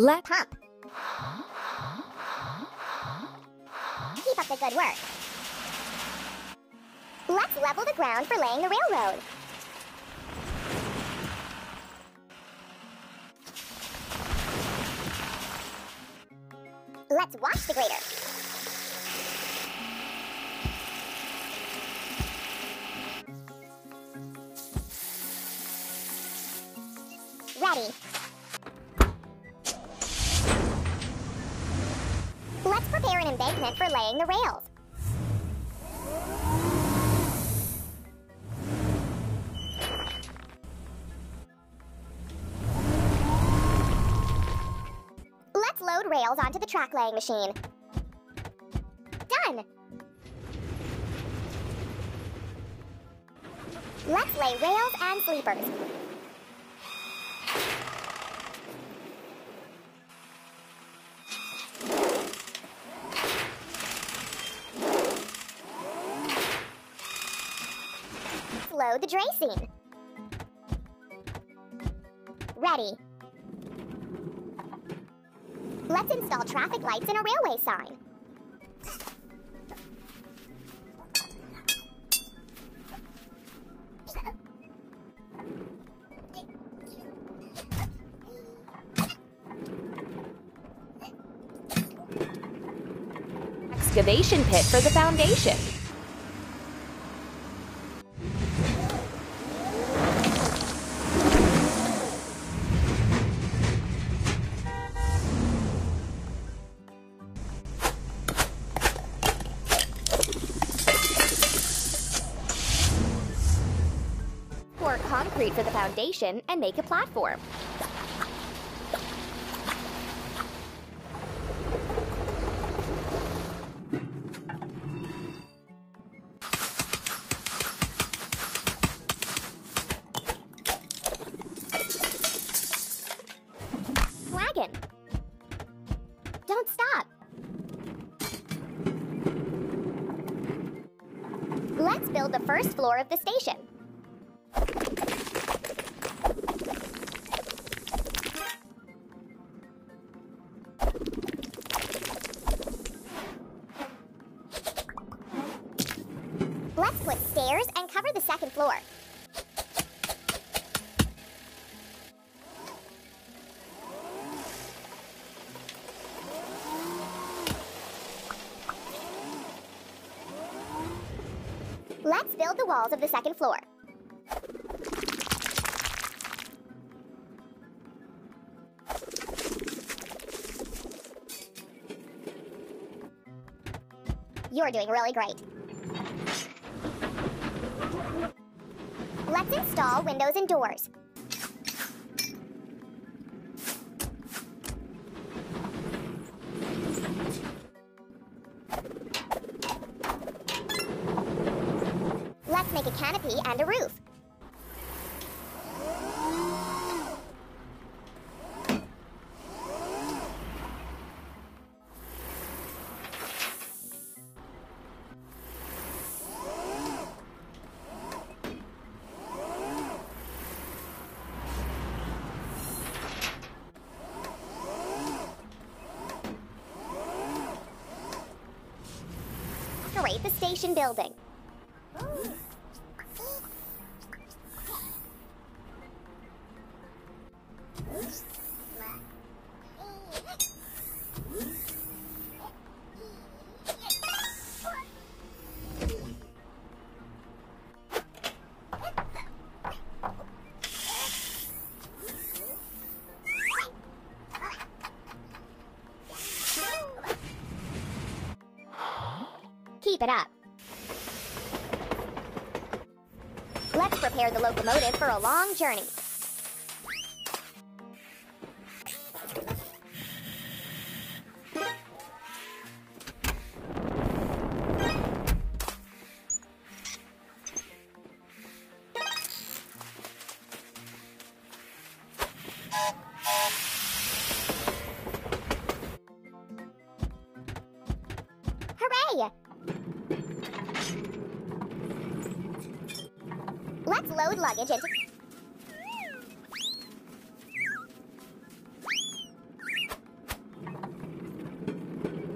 Let Pump. Keep up the good work. Let's level the ground for laying the railroad. Let's watch the grader. Ready. Prepare an embankment for laying the rails. Let's load rails onto the track laying machine. Done! Let's lay rails and sleepers. Load the dracing. Ready. Let's install traffic lights and a railway sign. excavation pit for the foundation. Concrete for the foundation and make a platform. Wagon. Don't stop. Let's build the first floor of the station. Cover the second floor. Let's build the walls of the second floor. You're doing really great. Let's install windows and doors. Let's make a canopy and a roof. Decorate the station building. Oh. Keep it up. Let's prepare the locomotive for a long journey. Let's load luggage into...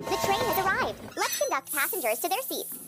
The train has arrived. Let's conduct passengers to their seats.